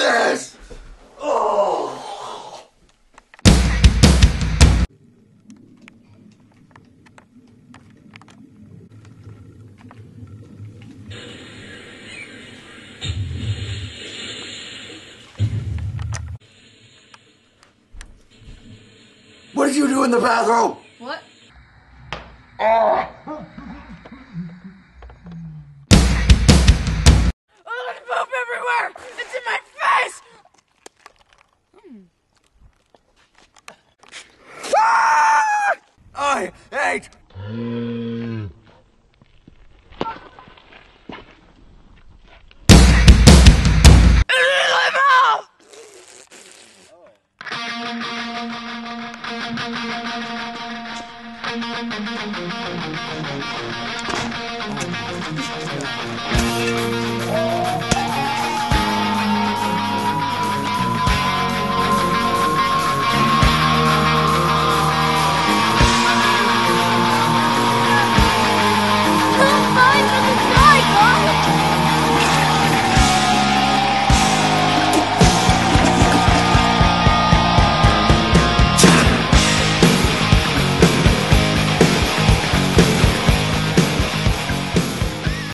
this! Oh. What did you do in the bathroom? What? Oh, It's my mouth!